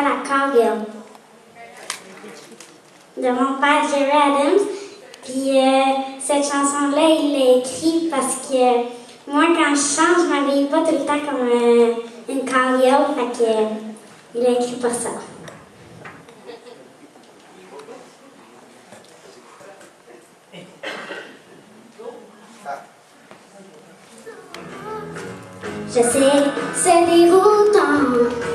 La Anacordium de mon père Jerry Adams. Puis euh, cette chanson-là, il l'a écrite parce que moi, quand je chante, je m'habille pas tout le temps comme euh, une carriole. Fait que euh, il l'a écrit pour ça. Je sais, c'est déroutant.